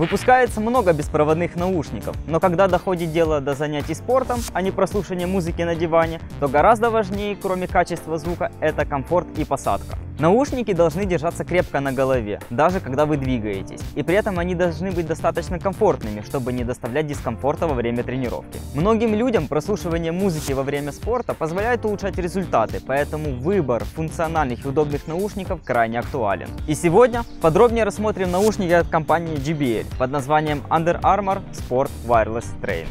Выпускается много беспроводных наушников, но когда доходит дело до занятий спортом, а не прослушивания музыки на диване, то гораздо важнее, кроме качества звука, это комфорт и посадка. Наушники должны держаться крепко на голове, даже когда вы двигаетесь. И при этом они должны быть достаточно комфортными, чтобы не доставлять дискомфорта во время тренировки. Многим людям прослушивание музыки во время спорта позволяет улучшать результаты, поэтому выбор функциональных и удобных наушников крайне актуален. И сегодня подробнее рассмотрим наушники от компании JBL под названием Under Armour Sport Wireless Train.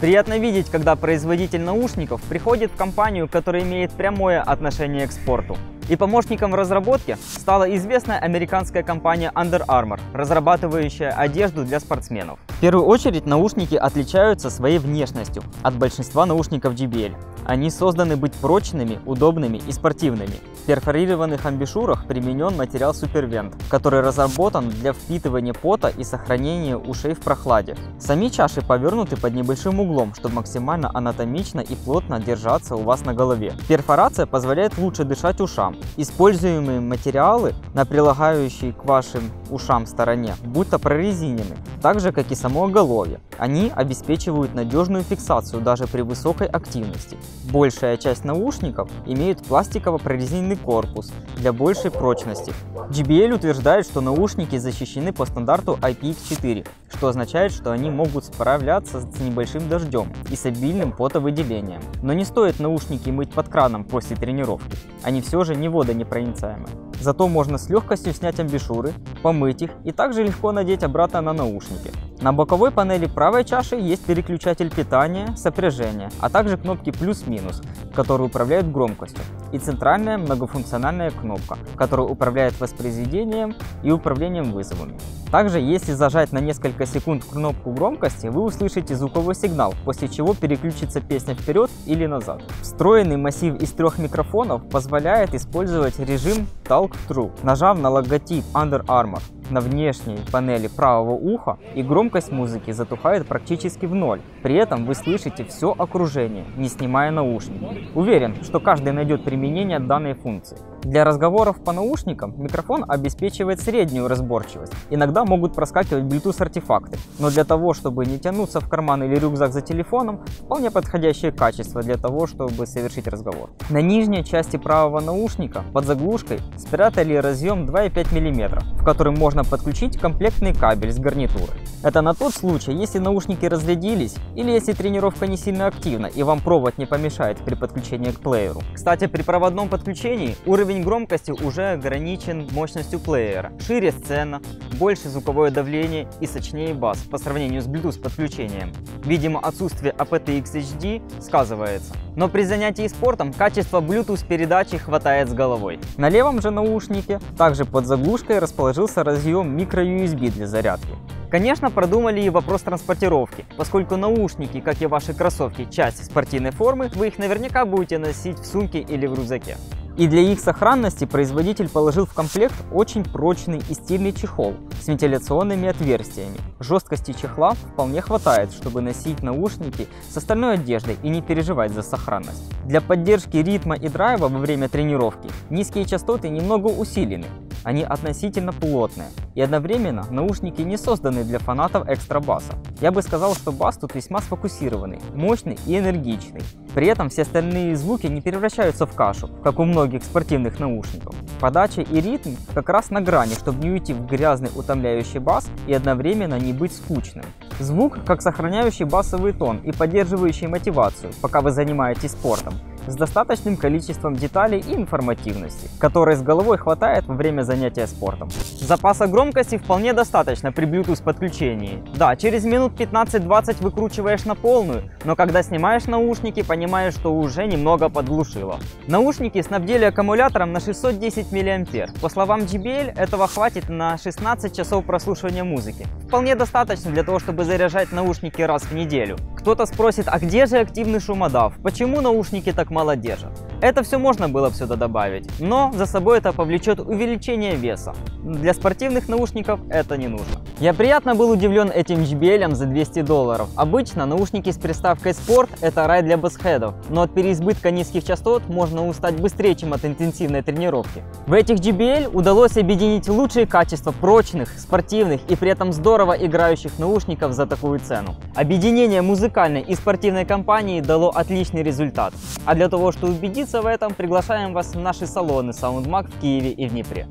Приятно видеть, когда производитель наушников приходит в компанию, которая имеет прямое отношение к спорту. И помощником в разработке стала известная американская компания Under Armour, разрабатывающая одежду для спортсменов. В первую очередь наушники отличаются своей внешностью от большинства наушников JBL. Они созданы быть прочными, удобными и спортивными. В перфорированных амбишурах применен материал Supervent, который разработан для впитывания пота и сохранения ушей в прохладе. Сами чаши повернуты под небольшим углом, чтобы максимально анатомично и плотно держаться у вас на голове. Перфорация позволяет лучше дышать ушам. Используемые материалы на прилагающей к вашим ушам стороне будто прорезинены, так же как и само оголовье. Они обеспечивают надежную фиксацию даже при высокой активности. Большая часть наушников имеют пластиково-прорезиненный корпус для большей прочности. JBL утверждает, что наушники защищены по стандарту IPX4, что означает, что они могут справляться с небольшим дождем и с обильным потовыделением. Но не стоит наушники мыть под краном после тренировки, они все же не водонепроницаемы. Зато можно с легкостью снять амбишуры, помыть их и также легко надеть обратно на наушники. На боковой панели правой чаши есть переключатель питания, сопряжения, а также кнопки плюс-минус, которые управляют громкостью, и центральная многофункциональная кнопка, которая управляет воспроизведением и управлением вызовами. Также, если зажать на несколько секунд кнопку громкости, вы услышите звуковой сигнал, после чего переключится песня вперед или назад. Встроенный массив из трех микрофонов позволяет использовать режим Talk True. Нажав на логотип Under Armour, на внешней панели правого уха и громкость музыки затухает практически в ноль. При этом вы слышите все окружение, не снимая наушники. Уверен, что каждый найдет применение данной функции. Для разговоров по наушникам микрофон обеспечивает среднюю разборчивость. Иногда могут проскакивать Bluetooth артефакты, но для того, чтобы не тянуться в карман или рюкзак за телефоном, вполне подходящее качество для того, чтобы совершить разговор. На нижней части правого наушника под заглушкой спрятали разъем 2,5 мм, в который можно подключить комплектный кабель с гарнитурой. Это на тот случай, если наушники разрядились или если тренировка не сильно активна и вам провод не помешает при подключении к плееру. Кстати, при проводном подключении уровень громкости уже ограничен мощностью плеера. Шире сцена, больше звуковое давление и сочнее бас по сравнению с Bluetooth подключением. Видимо, отсутствие aptX HD сказывается. Но при занятии спортом качество Bluetooth передачи хватает с головой. На левом же наушнике, также под заглушкой, расположился разъем microUSB для зарядки. Конечно, продумали и вопрос транспортировки, поскольку наушники, как и ваши кроссовки, часть спортивной формы, вы их наверняка будете носить в сумке или в рюкзаке. И для их сохранности производитель положил в комплект очень прочный и стильный чехол с вентиляционными отверстиями. Жесткости чехла вполне хватает, чтобы носить наушники с остальной одеждой и не переживать за сохранность. Для поддержки ритма и драйва во время тренировки низкие частоты немного усилены, они относительно плотные. И одновременно наушники не созданы для фанатов экстра-баса. Я бы сказал, что бас тут весьма сфокусированный, мощный и энергичный. При этом все остальные звуки не превращаются в кашу, как у многих спортивных наушников. Подача и ритм как раз на грани, чтобы не уйти в грязный утомляющий бас и одновременно не быть скучным. Звук как сохраняющий басовый тон и поддерживающий мотивацию, пока вы занимаетесь спортом с достаточным количеством деталей и информативности, которой с головой хватает во время занятия спортом. Запаса громкости вполне достаточно при Bluetooth подключении. Да, через минут 15-20 выкручиваешь на полную, но когда снимаешь наушники, понимаешь, что уже немного подглушило. Наушники снабдили аккумулятором на 610 мА. По словам JBL, этого хватит на 16 часов прослушивания музыки. Вполне достаточно для того, чтобы заряжать наушники раз в неделю. Кто-то спросит, а где же активный шумодав? Почему наушники так мало держат? Это все можно было бы сюда добавить, но за собой это повлечет увеличение веса. Для спортивных наушников это не нужно. Я приятно был удивлен этим JBL за 200 долларов. Обычно наушники с приставкой Sport это рай для басхедов, но от переизбытка низких частот можно устать быстрее, чем от интенсивной тренировки. В этих JBL удалось объединить лучшие качества прочных, спортивных и при этом здорово играющих наушников за такую цену. Объединение музыкальной и спортивной компании дало отличный результат. А для того, чтобы убедиться в этом, приглашаем вас в наши салоны SoundMag в Киеве и в Днепре.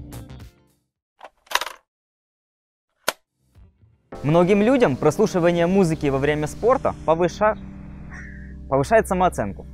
Многим людям прослушивание музыки во время спорта повыша... повышает самооценку.